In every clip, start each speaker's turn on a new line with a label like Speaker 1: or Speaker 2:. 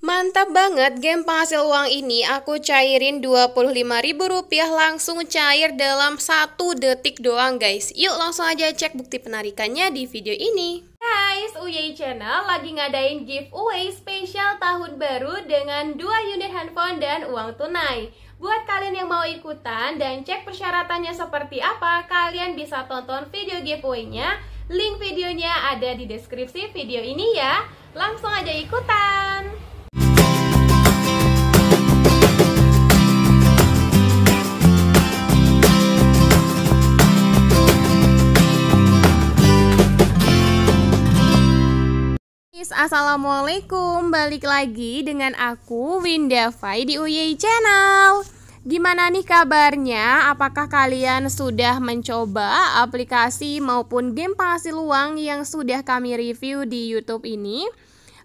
Speaker 1: Mantap banget game penghasil uang ini aku cairin Rp25.000 langsung cair dalam satu detik doang guys. Yuk langsung aja cek bukti penarikannya di video ini. Guys, Uyey Channel lagi ngadain giveaway spesial tahun baru dengan 2 unit handphone dan uang tunai. Buat kalian yang mau ikutan dan cek persyaratannya seperti apa Kalian bisa tonton video giveaway-nya. Link videonya ada di deskripsi video ini ya. Langsung aja ikutan Assalamualaikum, balik lagi dengan aku Winda Fai di UYI Channel Gimana nih kabarnya? Apakah kalian sudah mencoba aplikasi maupun game penghasil uang yang sudah kami review di YouTube ini?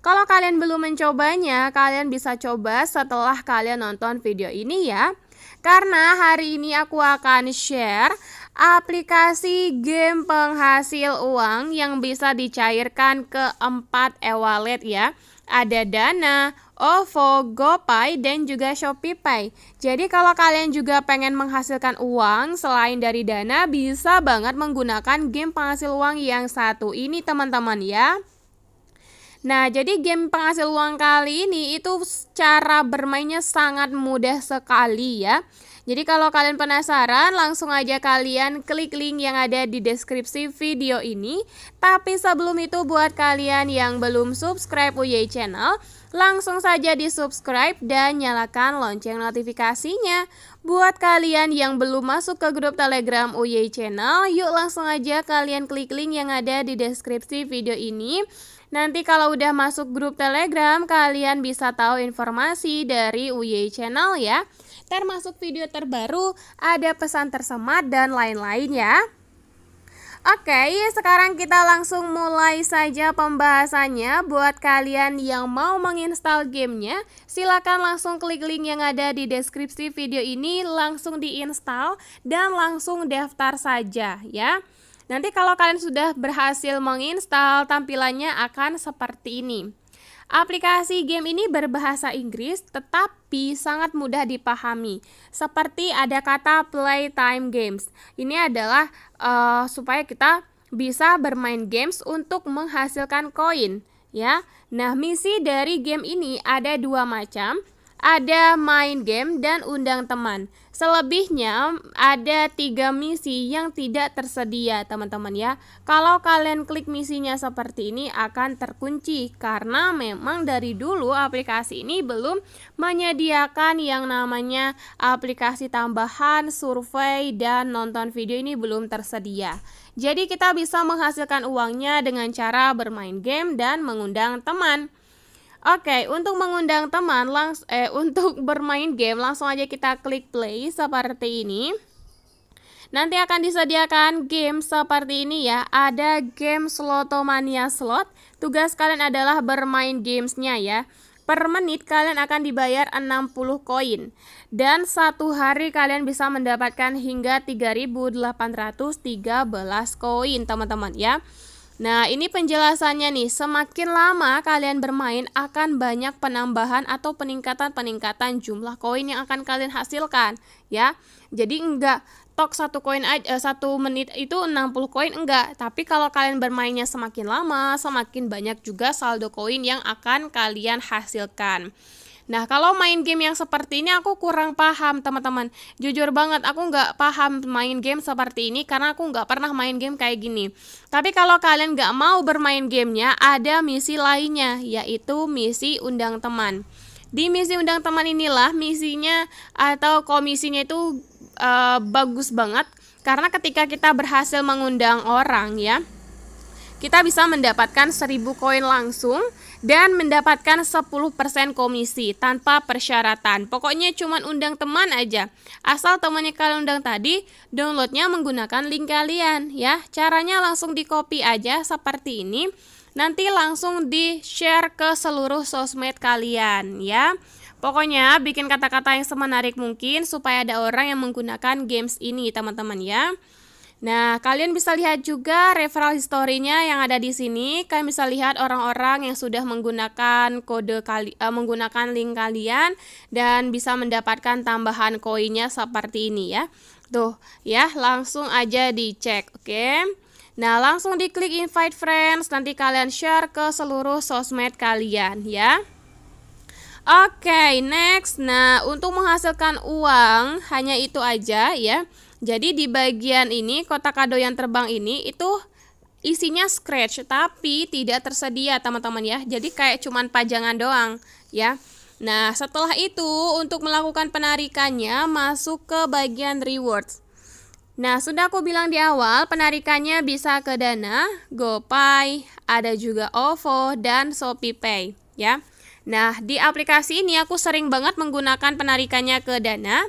Speaker 1: Kalau kalian belum mencobanya, kalian bisa coba setelah kalian nonton video ini ya Karena hari ini aku akan share aplikasi game penghasil uang yang bisa dicairkan ke empat e-wallet ya. Ada Dana, OVO, GoPay, dan juga ShopeePay. Jadi kalau kalian juga pengen menghasilkan uang selain dari Dana, bisa banget menggunakan game penghasil uang yang satu ini teman-teman ya. Nah, jadi game penghasil uang kali ini itu cara bermainnya sangat mudah sekali ya. Jadi kalau kalian penasaran, langsung aja kalian klik link yang ada di deskripsi video ini. Tapi sebelum itu buat kalian yang belum subscribe UY Channel, langsung saja di subscribe dan nyalakan lonceng notifikasinya. Buat kalian yang belum masuk ke grup telegram UY Channel, yuk langsung aja kalian klik link yang ada di deskripsi video ini. Nanti kalau udah masuk grup telegram, kalian bisa tahu informasi dari UY Channel ya termasuk video terbaru, ada pesan tersemat dan lain-lain ya. Oke, sekarang kita langsung mulai saja pembahasannya. Buat kalian yang mau menginstal gamenya, silakan langsung klik link yang ada di deskripsi video ini, langsung diinstal dan langsung daftar saja ya. Nanti kalau kalian sudah berhasil menginstal, tampilannya akan seperti ini. Aplikasi game ini berbahasa Inggris tetapi sangat mudah dipahami. Seperti ada kata playtime games. Ini adalah uh, supaya kita bisa bermain games untuk menghasilkan koin ya. Nah, misi dari game ini ada dua macam ada main game dan undang teman. Selebihnya ada tiga misi yang tidak tersedia teman-teman ya. Kalau kalian klik misinya seperti ini akan terkunci karena memang dari dulu aplikasi ini belum menyediakan yang namanya aplikasi tambahan, survei, dan nonton video ini belum tersedia. Jadi kita bisa menghasilkan uangnya dengan cara bermain game dan mengundang teman. Oke, untuk mengundang teman langs eh untuk bermain game langsung aja kita klik play seperti ini. Nanti akan disediakan game seperti ini ya. Ada game Slotomania Slot. Tugas kalian adalah bermain gamesnya ya. Per menit kalian akan dibayar 60 koin dan satu hari kalian bisa mendapatkan hingga 3.813 koin teman-teman ya. Nah, ini penjelasannya nih. Semakin lama kalian bermain akan banyak penambahan atau peningkatan-peningkatan jumlah koin yang akan kalian hasilkan, ya. Jadi enggak tok satu koin aja eh, satu menit itu 60 koin enggak, tapi kalau kalian bermainnya semakin lama, semakin banyak juga saldo koin yang akan kalian hasilkan. Nah, kalau main game yang seperti ini aku kurang paham, teman-teman. Jujur banget, aku nggak paham main game seperti ini karena aku nggak pernah main game kayak gini. Tapi kalau kalian nggak mau bermain gamenya, ada misi lainnya, yaitu misi undang teman. Di misi undang teman inilah misinya atau komisinya itu uh, bagus banget karena ketika kita berhasil mengundang orang ya, kita bisa mendapatkan 1000 koin langsung dan mendapatkan 10% komisi tanpa persyaratan. Pokoknya cuma undang teman aja. Asal temannya kalian undang tadi, downloadnya menggunakan link kalian ya. Caranya langsung di copy aja seperti ini. Nanti langsung di-share ke seluruh sosmed kalian ya. Pokoknya bikin kata-kata yang semenarik mungkin supaya ada orang yang menggunakan games ini teman-teman ya. Nah, kalian bisa lihat juga referral historinya yang ada di sini. Kalian bisa lihat orang-orang yang sudah menggunakan kode kali uh, menggunakan link kalian dan bisa mendapatkan tambahan koinnya seperti ini ya. Tuh, ya, langsung aja dicek, oke? Okay? Nah, langsung diklik invite friends, nanti kalian share ke seluruh sosmed kalian ya. Oke, okay, next. Nah, untuk menghasilkan uang hanya itu aja ya. Jadi di bagian ini kotak kado yang terbang ini itu isinya scratch tapi tidak tersedia teman-teman ya. Jadi kayak cuman pajangan doang ya. Nah, setelah itu untuk melakukan penarikannya masuk ke bagian rewards. Nah, sudah aku bilang di awal, penarikannya bisa ke Dana, GoPay, ada juga OVO dan ShopeePay ya. Nah, di aplikasi ini aku sering banget menggunakan penarikannya ke Dana.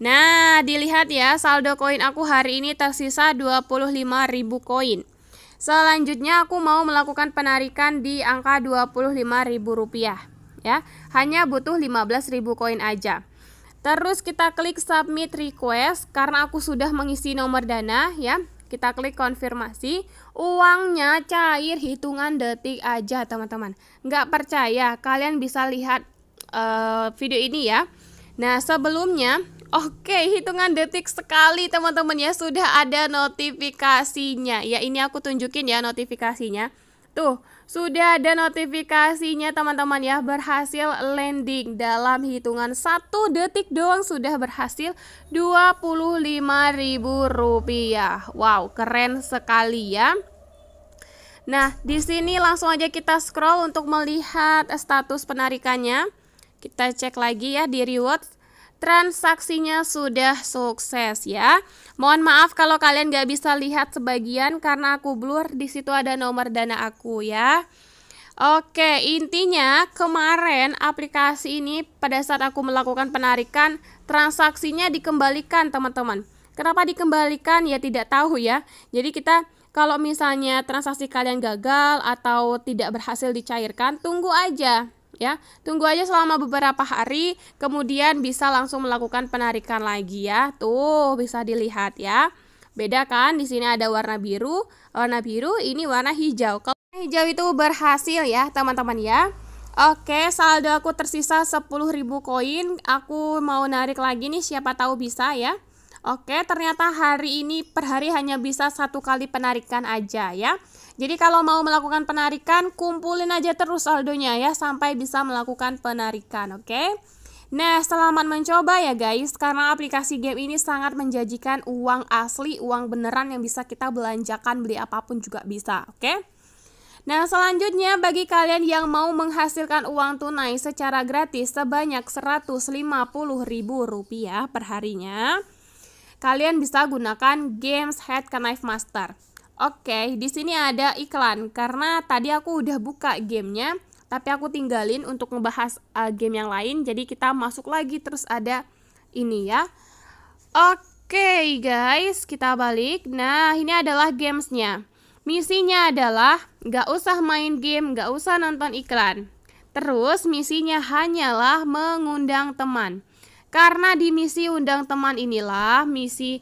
Speaker 1: Nah, dilihat ya, saldo koin aku hari ini tersisa 25.000 koin. Selanjutnya aku mau melakukan penarikan di angka 25.000 rupiah ya. Hanya butuh 15.000 koin aja. Terus kita klik submit request karena aku sudah mengisi nomor dana ya. Kita klik konfirmasi, uangnya cair hitungan detik aja teman-teman. Nggak percaya, kalian bisa lihat uh, video ini ya. Nah sebelumnya, oke hitungan detik sekali teman-teman ya sudah ada notifikasinya. Ya ini aku tunjukin ya notifikasinya. Tuh, sudah ada notifikasinya teman-teman ya berhasil landing dalam hitungan satu detik doang sudah berhasil Rp25.000 Wow, keren sekali ya. Nah, di sini langsung aja kita scroll untuk melihat status penarikannya. Kita cek lagi ya di rewards transaksinya sudah sukses ya. Mohon maaf kalau kalian gak bisa lihat sebagian karena aku blur di situ ada nomor dana aku ya. Oke, intinya kemarin aplikasi ini pada saat aku melakukan penarikan transaksinya dikembalikan teman-teman. Kenapa dikembalikan ya tidak tahu ya. Jadi kita kalau misalnya transaksi kalian gagal atau tidak berhasil dicairkan, tunggu aja ya. Tunggu aja selama beberapa hari, kemudian bisa langsung melakukan penarikan lagi ya. Tuh, bisa dilihat ya. Beda kan? Di sini ada warna biru, warna biru ini warna hijau. Kalau hijau itu berhasil ya, teman-teman ya. Oke, saldo aku tersisa 10.000 koin. Aku mau narik lagi nih, siapa tahu bisa ya. Oke, ternyata hari ini per hari hanya bisa satu kali penarikan aja ya. Jadi kalau mau melakukan penarikan, kumpulin aja terus saldonya ya sampai bisa melakukan penarikan, oke? Okay? Nah, selamat mencoba ya guys, karena aplikasi game ini sangat menjanjikan uang asli, uang beneran yang bisa kita belanjakan, beli apa pun juga bisa, oke? Okay? Nah, selanjutnya bagi kalian yang mau menghasilkan uang tunai secara gratis sebanyak Rp150.000 per harinya, kalian bisa gunakan Games Head Knife Master. Oke, di sini ada iklan karena tadi aku udah buka gamenya, tapi aku tinggalin untuk ngebahas uh, game yang lain. Jadi kita masuk lagi terus ada ini ya. Oke guys, kita balik. Nah ini adalah gamesnya. Misinya adalah nggak usah main game, nggak usah nonton iklan. Terus misinya hanyalah mengundang teman. Karena di misi undang teman inilah misi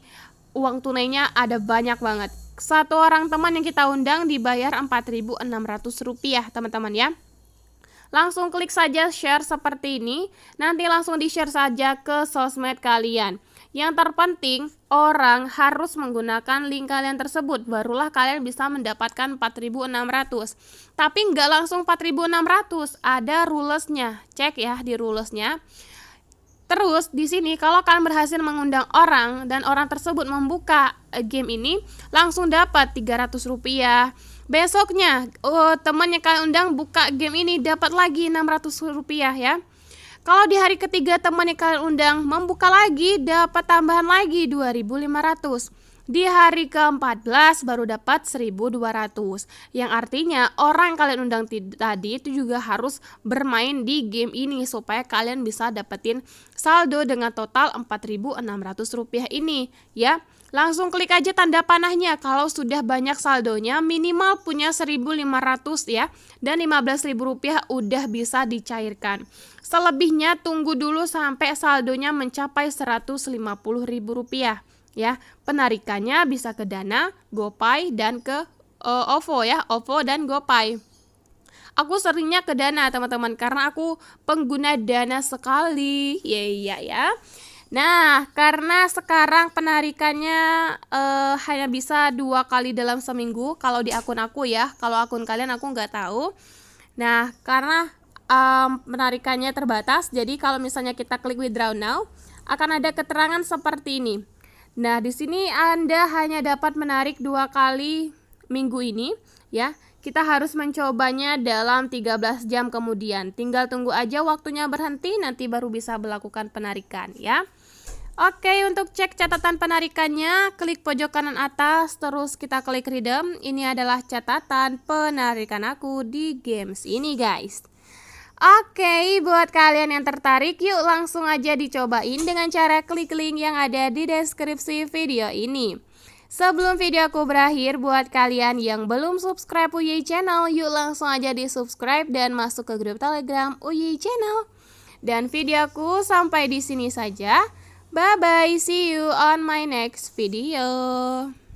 Speaker 1: uang tunainya ada banyak banget satu orang teman yang kita undang dibayar Rp4.600 teman-teman ya. Langsung klik saja share seperti ini, nanti langsung di-share saja ke sosmed kalian. Yang terpenting, orang harus menggunakan link kalian tersebut, barulah kalian bisa mendapatkan 4.600. Tapi nggak langsung 4.600, ada rulesnya. Cek ya di rulesnya. Terus di sini kalau kalian berhasil mengundang orang dan orang tersebut membuka eh, game ini langsung dapat 300 rupiah. Besoknya oh, teman yang kalian undang buka game ini dapat lagi 600 rupiah ya. Kalau di hari ketiga teman yang kalian undang membuka lagi dapat tambahan lagi 2500. Di hari ke-14 baru dapat 1200 Yang artinya orang yang kalian undang tadi itu juga harus bermain di game ini Supaya kalian bisa dapetin saldo dengan total 4600 rupiah ini ya. Langsung klik aja tanda panahnya. Kalau sudah banyak saldonya minimal punya 1500 ya. Dan 15.000 rupiah udah bisa dicairkan. Selebihnya tunggu dulu sampai saldonya mencapai 150.000 rupiah ya. Penarikannya bisa ke Dana, GoPay dan ke uh, OVO ya, OVO dan GoPay. Aku seringnya ke Dana teman-teman karena aku pengguna Dana sekali. Ya iya ya. Nah, karena sekarang penarikannya uh, hanya bisa dua kali dalam seminggu kalau di akun aku ya. Kalau akun kalian aku nggak tahu. Nah, karena um, penarikannya terbatas, jadi kalau misalnya kita klik withdraw now, akan ada keterangan seperti ini. Nah, di sini Anda hanya dapat menarik dua kali minggu ini, ya. Kita harus mencobanya dalam 13 jam kemudian. Tinggal tunggu aja waktunya berhenti, nanti baru bisa melakukan penarikan, ya. Oke, untuk cek catatan penarikannya, klik pojok kanan atas, terus kita klik redeem. Ini adalah catatan penarikan aku di games ini, guys. Oke, buat kalian yang tertarik, yuk langsung aja dicobain dengan cara klik link yang ada di deskripsi video ini. Sebelum video aku berakhir, buat kalian yang belum subscribe Uyi Channel, yuk langsung aja di subscribe dan masuk ke grup telegram Uyi Channel. Dan videoku sampai di sini saja. Bye bye, see you on my next video.